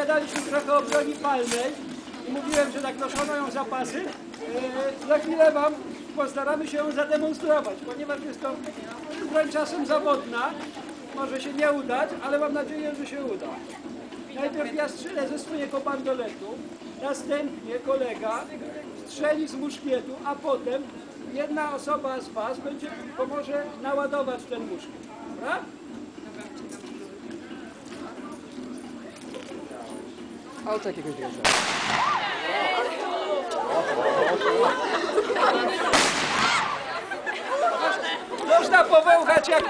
opowiadaliśmy trochę o broni palnej i mówiłem, że tak ją zapasy. E, za chwilę Wam postaramy się ją zademonstrować, ponieważ jest to broń czasem zawodna. Może się nie udać, ale mam nadzieję, że się uda. Najpierw ja strzelę ze swojego bandoletu, następnie kolega strzeli z muszkietu, a potem jedna osoba z Was będzie pomoże naładować ten muszkiet. Dobra? A od jakiegoś drewna. Można powąchać jak